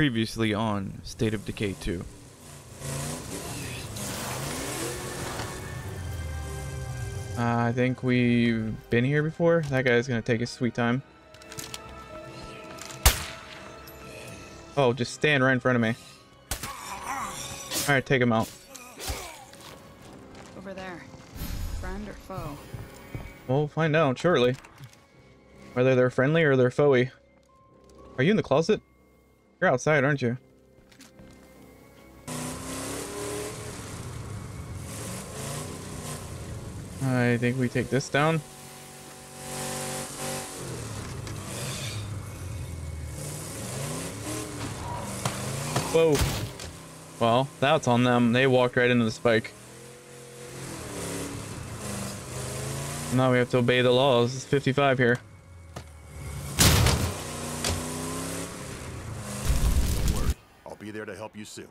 Previously on State of Decay 2. Uh, I think we've been here before. That guy's gonna take his sweet time. Oh, just stand right in front of me. Alright, take him out. Over there. Friend or foe? We'll find out shortly. Whether they're friendly or they're foey. Are you in the closet? You're outside, aren't you? I think we take this down. Whoa. Well, that's on them. They walked right into the spike. Now we have to obey the laws. It's 55 here. Don't worry. I'll be there to help you soon.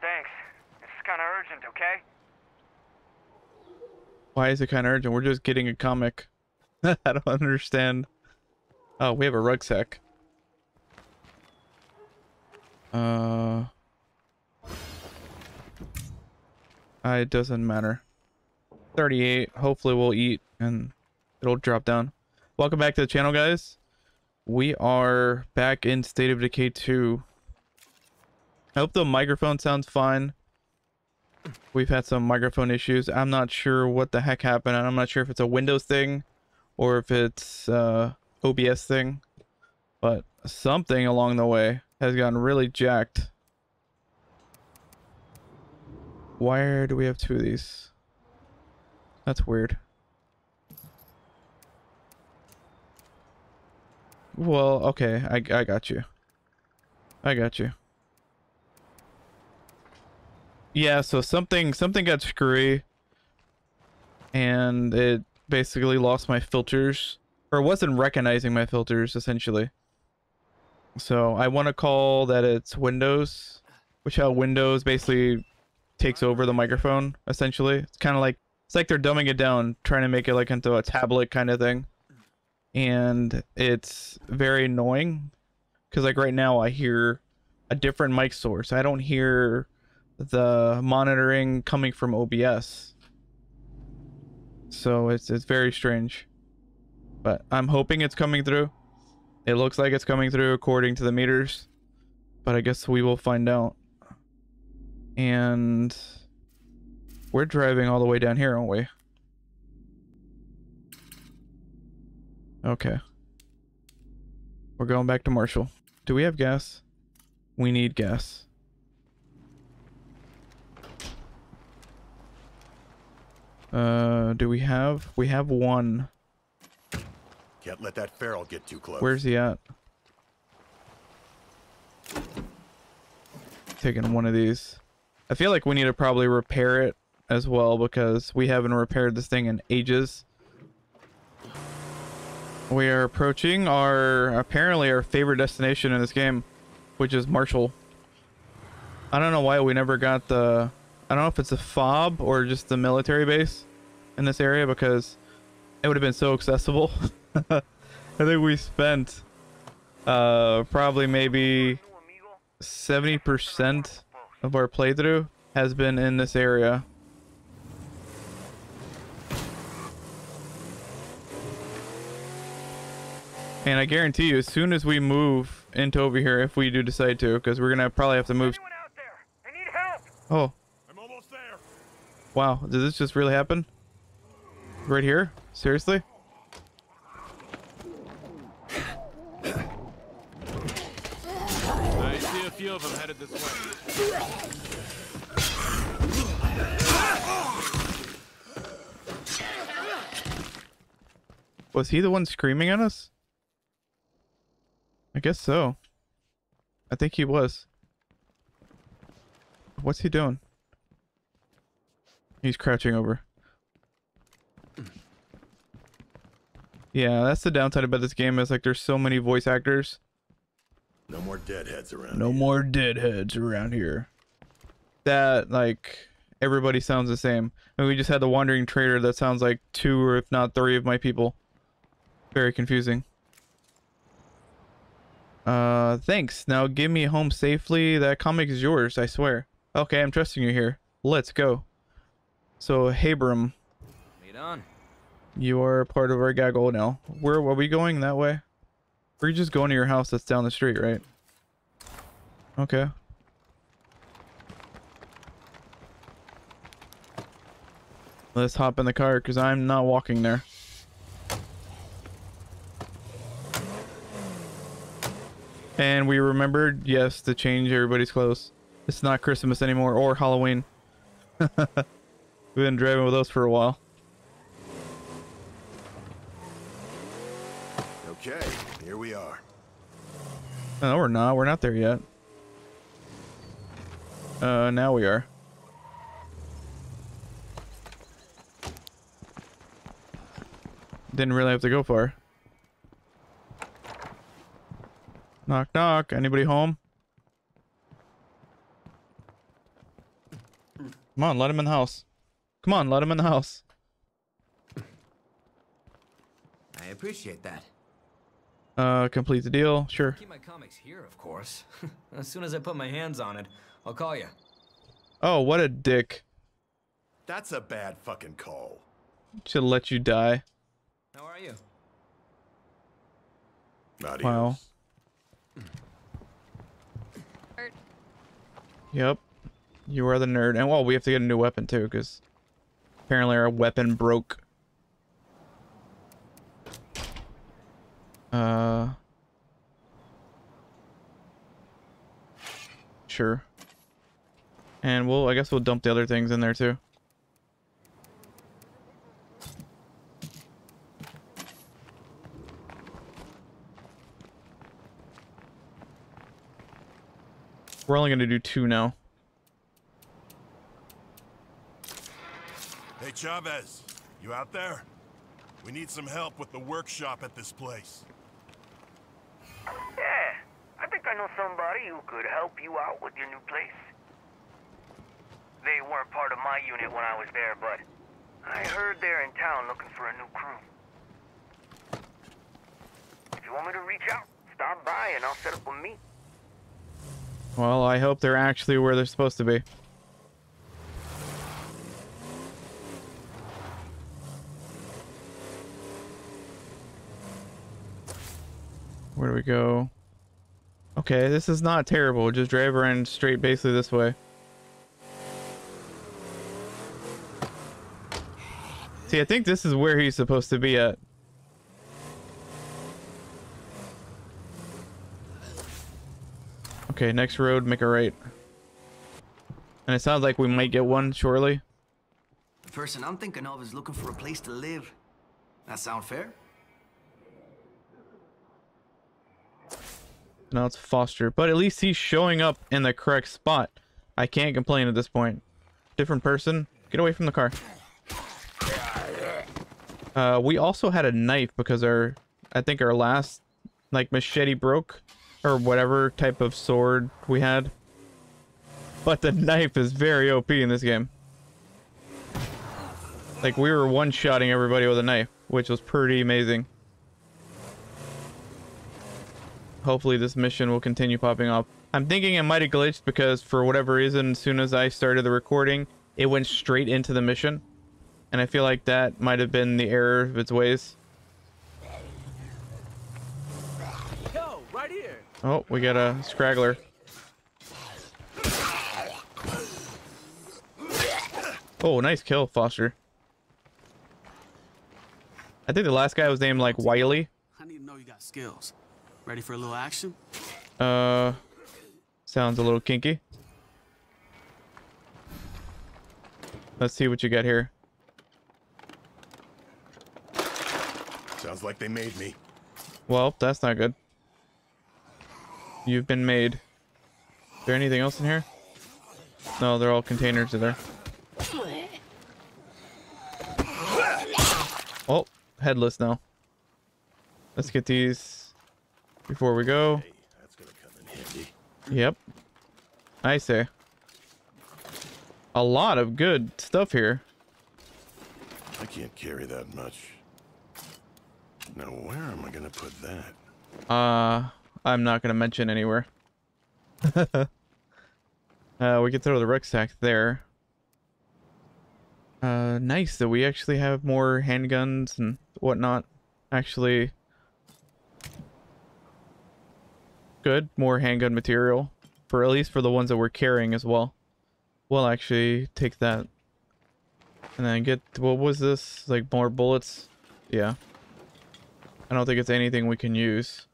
Thanks. This is kind of urgent, okay? Why is it kind of urgent? We're just getting a comic. I don't understand. Oh, we have a rucksack. Uh, uh, it doesn't matter. 38. Hopefully we'll eat and it'll drop down. Welcome back to the channel, guys. We are back in State of Decay 2. I hope the microphone sounds fine. We've had some microphone issues. I'm not sure what the heck happened. I'm not sure if it's a Windows thing or if it's uh, OBS thing. But something along the way has gotten really jacked. Why do we have two of these? That's weird. Well, okay, I, I got you. I got you. Yeah, so something something got screwy and it basically lost my filters or wasn't recognizing my filters essentially. So I want to call that it's Windows, which how Windows basically takes over the microphone essentially. It's kind of like it's like they're dumbing it down, trying to make it like into a tablet kind of thing. And it's very annoying because like right now I hear a different mic source. I don't hear the monitoring coming from OBS. So it's it's very strange. But I'm hoping it's coming through. It looks like it's coming through according to the meters. But I guess we will find out. And we're driving all the way down here, aren't we? Okay. We're going back to Marshall. Do we have gas? We need gas. Uh, do we have? We have one. Can't let that feral get too close. Where's he at? Taking one of these. I feel like we need to probably repair it as well because we haven't repaired this thing in ages. We are approaching our, apparently our favorite destination in this game, which is Marshall. I don't know why we never got the, I don't know if it's a fob or just the military base in this area because it would have been so accessible. I think we spent uh, probably maybe 70% of our playthrough has been in this area. And I guarantee you, as soon as we move into over here, if we do decide to, because we're gonna probably have to move. Anyone out there? I need help. Oh, I'm almost there. wow! Did this just really happen? Right here? Seriously? I see a few of them headed this way. Was he the one screaming at us? I guess so. I think he was. What's he doing? He's crouching over. Yeah, that's the downside about this game is like there's so many voice actors. No more deadheads around. No here. more deadheads around here. That like everybody sounds the same. And we just had the wandering trader that sounds like two or if not three of my people. Very confusing. Uh, thanks. Now give me home safely. That comic is yours, I swear. Okay, I'm trusting you here. Let's go. So, Habram, Lead on. you are part of our gaggle now. Where are we going? That way? We're just going to your house that's down the street, right? Okay. Let's hop in the car because I'm not walking there. And we remembered, yes, to change everybody's clothes. It's not Christmas anymore or Halloween. We've been driving with those for a while. Okay, here we are. No, we're not. We're not there yet. Uh, now we are. Didn't really have to go far. Knock, knock. Anybody home? Come on, let him in the house. Come on, let him in the house. I appreciate that. Uh, complete the deal. Sure. Keep my comics here, of course. as soon as I put my hands on it, I'll call you. Oh, what a dick. That's a bad fucking call. Should let you die. How are you? Adios. Wow. Art. Yep. You are the nerd. And well, we have to get a new weapon too, because apparently our weapon broke. Uh. Sure. And we'll, I guess we'll dump the other things in there too. We're only gonna do two now. Hey, Chavez, you out there? We need some help with the workshop at this place. Yeah, I think I know somebody who could help you out with your new place. They weren't part of my unit when I was there, but I heard they're in town looking for a new crew. If you want me to reach out, stop by and I'll set up a meet. Well, I hope they're actually where they're supposed to be. Where do we go? Okay, this is not terrible. Just drive around straight basically this way. See, I think this is where he's supposed to be at. Okay, next road, make a right. And it sounds like we might get one shortly. The person I'm thinking of is looking for a place to live. That sound fair? Now it's Foster, but at least he's showing up in the correct spot. I can't complain at this point. Different person. Get away from the car. Uh, we also had a knife because our, I think our last, like, machete broke. Or whatever type of sword we had. But the knife is very OP in this game. Like, we were one-shotting everybody with a knife, which was pretty amazing. Hopefully this mission will continue popping up. I'm thinking it might have glitched because for whatever reason, as soon as I started the recording, it went straight into the mission. And I feel like that might have been the error of its ways. Yo, right here. Oh, we got a scraggler. Oh, nice kill, Foster. I think the last guy was named like Wiley. I need to know you got skills. Ready for a little action? Uh, sounds a little kinky. Let's see what you got here. Sounds like they made me. Well, that's not good. You've been made. Is there anything else in here? No, they're all containers in there. Oh, headless now. Let's get these before we go. Hey, that's gonna come in handy. Yep. I say. A lot of good stuff here. I can't carry that much. Now, where am I gonna put that? Uh, I'm not gonna mention anywhere. uh, we can throw the rucksack there. Uh, nice that we actually have more handguns and whatnot. Actually, good. More handgun material for at least for the ones that we're carrying as well. We'll actually take that and then get what was this? Like more bullets? Yeah. I don't think it's anything we can use.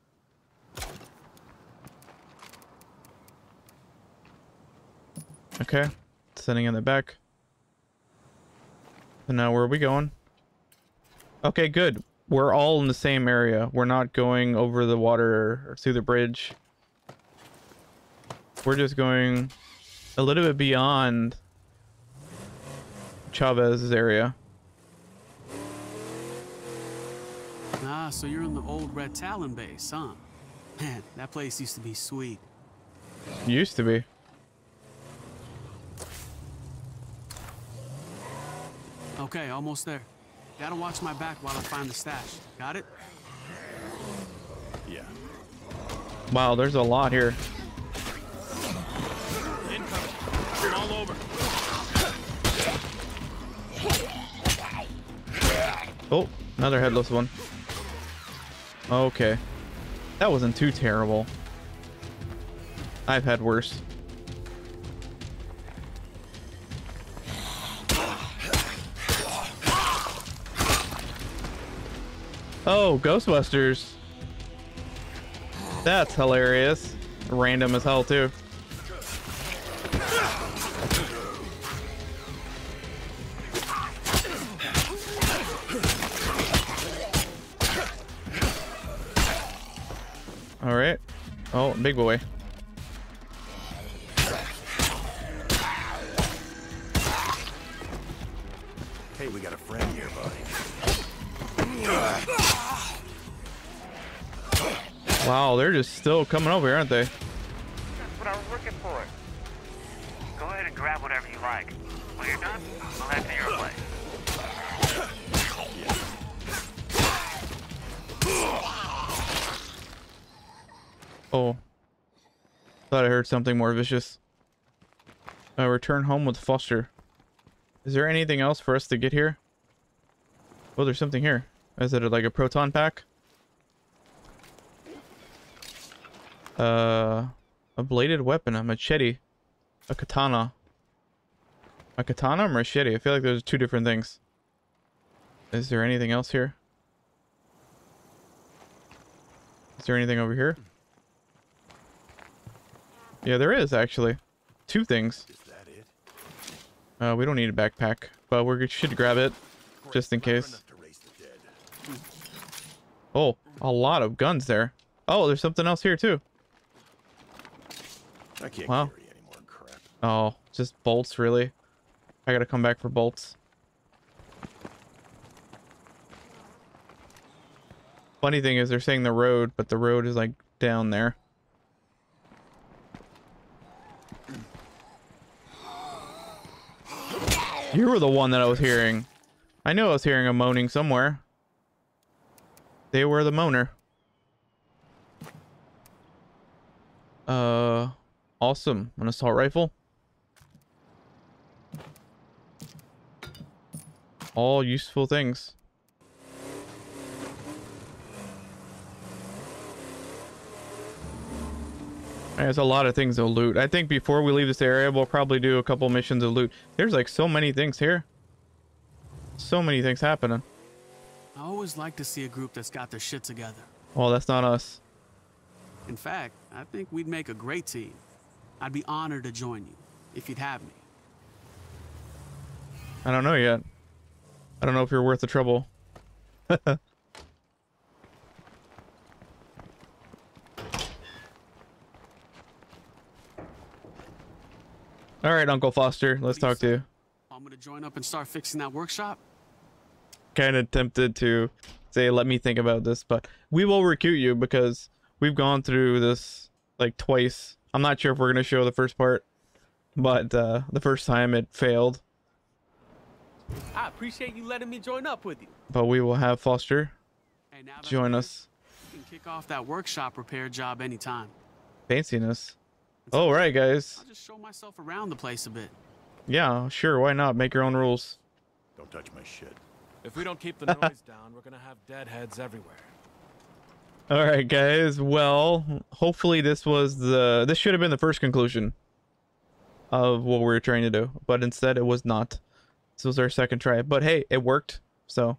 Okay, sending in the back. And now where are we going? Okay, good. We're all in the same area. We're not going over the water or through the bridge. We're just going a little bit beyond Chavez's area. Ah, so you're in the old Red Talon base, huh? Man, that place used to be sweet. Used to be. Okay, almost there. Gotta watch my back while I find the stash. Got it? Yeah. Wow, there's a lot here. Incoming. All over. Oh, another headless one. Okay. That wasn't too terrible. I've had worse. Oh, Ghostbusters. That's hilarious. Random as hell, too. Big boy. Hey, we got a friend here, buddy. Wow, they're just still coming over here, aren't they? That's what I was looking for. Go ahead and grab whatever you like. When you're done, I'll head to your place. Oh. Thought I heard something more vicious. I return home with Foster. Is there anything else for us to get here? Oh, there's something here. Is it like a proton pack? Uh, a bladed weapon, a machete, a katana. A katana or machete? I feel like those are two different things. Is there anything else here? Is there anything over here? Yeah, there is actually. Two things. Is that it? Uh, we don't need a backpack, but we should grab it just in case. enough to raise the dead. Oh, a lot of guns there. Oh, there's something else here too. I can't Wow. carry any more crap. Oh, just bolts, really? I gotta come back for bolts. Funny thing is, they're saying the road, but the road is like down there. You were the one that I was hearing. I knew I was hearing a moaning somewhere. They were the moaner. Uh, awesome. An assault rifle. All useful things. There's a lot of things to loot. I think before we leave this area, we'll probably do a couple missions of loot. There's like so many things here. So many things happening. I always like to see a group that's got their shit together. Well, that's not us. In fact, I think we'd make a great team. I'd be honored to join you, if you'd have me. I don't know yet. I don't know if you're worth the trouble. All right, Uncle Foster, let's talk to you. I'm gonna join up and start fixing that workshop? Kind of tempted to say, let me think about this, but we will recruit you because we've gone through this like twice. I'm not sure if we're going to show the first part, but uh, the first time it failed. I appreciate you letting me join up with you. But we will have Foster join us. you kick off that workshop repair job anytime. Fanciness. All right, guys. I'll just show myself around the place a bit. Yeah, sure. Why not? Make your own rules. Don't touch my shit. If we don't keep the noise down, we're gonna have deadheads everywhere. All right, guys. Well, hopefully this was the this should have been the first conclusion of what we were trying to do, but instead it was not. This was our second try, but hey, it worked, so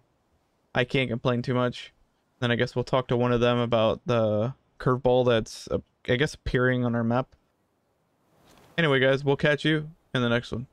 I can't complain too much. Then I guess we'll talk to one of them about the curveball that's uh, I guess appearing on our map. Anyway, guys, we'll catch you in the next one.